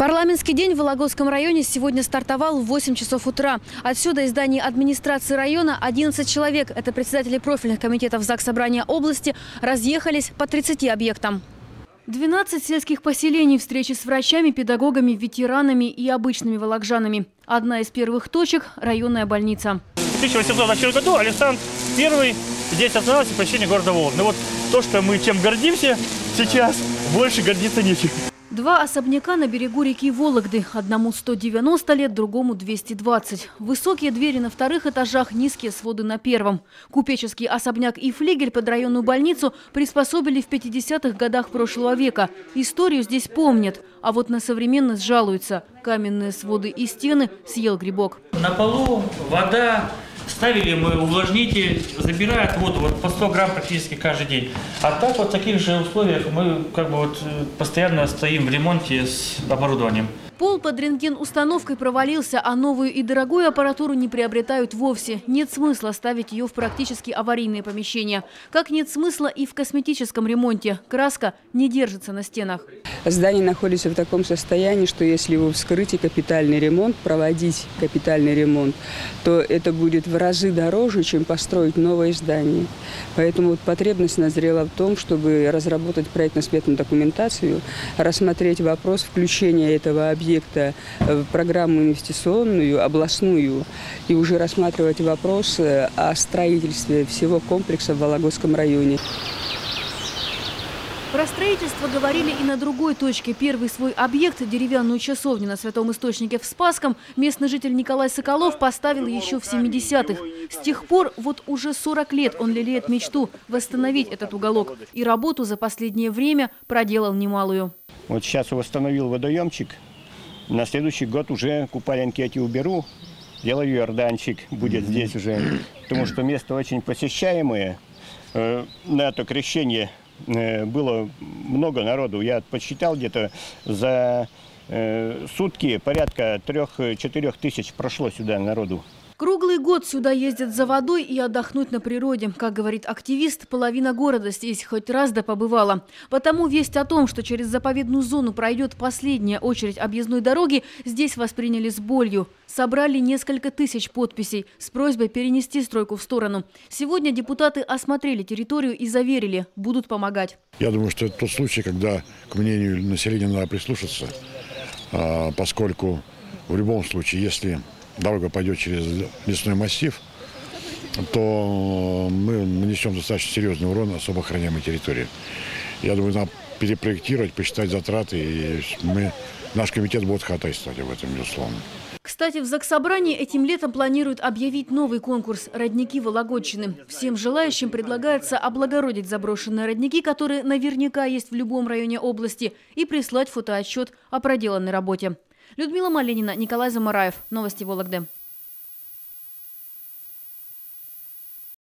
Парламентский день в Вологодском районе сегодня стартовал в 8 часов утра. Отсюда из здания администрации района 11 человек, это председатели профильных комитетов ЗАГС Собрания области, разъехались по 30 объектам. 12 сельских поселений, встречи с врачами, педагогами, ветеранами и обычными волокжанами. Одна из первых точек – районная больница. В 1824 году Александр I здесь остановился посещение города Вологды. Вот то, что мы чем гордимся сейчас, больше гордиться нечем. Два особняка на берегу реки Вологды. Одному 190 лет, другому 220. Высокие двери на вторых этажах, низкие своды на первом. Купеческий особняк и флигель под районную больницу приспособили в 50-х годах прошлого века. Историю здесь помнят, а вот на современность жалуются. Каменные своды и стены съел грибок. На полу вода, Ставили мы увлажнитель, забирает воду вот по 100 грамм практически каждый день. А так вот в таких же условиях мы как бы вот э, постоянно стоим в ремонте с оборудованием. Пол под рентген-установкой провалился, а новую и дорогую аппаратуру не приобретают вовсе. Нет смысла ставить ее в практически аварийные помещения. Как нет смысла и в косметическом ремонте. Краска не держится на стенах. Здание находится в таком состоянии, что если его вскрыть и капитальный ремонт, проводить капитальный ремонт, то это будет в разы дороже, чем построить новое здание. Поэтому вот потребность назрела в том, чтобы разработать проектно-сметную документацию, рассмотреть вопрос включения этого объекта объекта в программу инвестиционную, областную, и уже рассматривать вопрос о строительстве всего комплекса в Вологодском районе. Про строительство говорили и на другой точке. Первый свой объект, деревянную часовню на Святом Источнике в Спасском, местный житель Николай Соколов поставил еще в 70-х. С тех пор вот уже 40 лет он лелеет мечту восстановить этот уголок. И работу за последнее время проделал немалую. Вот сейчас восстановил водоемчик, на следующий год уже купаленки эти уберу, делаю Иорданчик, будет здесь уже, потому что место очень посещаемое. Э, на это крещение э, было много народу. Я посчитал где-то за э, сутки порядка трех-четырех тысяч прошло сюда народу. Круглый год сюда ездят за водой и отдохнуть на природе. Как говорит активист, половина города здесь хоть раз да побывала. Потому весть о том, что через заповедную зону пройдет последняя очередь объездной дороги, здесь восприняли с болью. Собрали несколько тысяч подписей с просьбой перенести стройку в сторону. Сегодня депутаты осмотрели территорию и заверили, будут помогать. Я думаю, что это тот случай, когда к мнению населения надо прислушаться, а, поскольку в любом случае, если дорога пойдет через лесной массив, то мы нанесем достаточно серьезный урон особо охраняемой территории. Я думаю, надо перепроектировать, посчитать затраты, и мы, наш комитет будет ходатайствовать об этом, безусловно. Кстати, в Заксобрании этим летом планируют объявить новый конкурс «Родники Вологодчины». Всем желающим предлагается облагородить заброшенные родники, которые наверняка есть в любом районе области, и прислать фотоотчет о проделанной работе. Людмила Малинина, Николай Замараев. Новости Вологды.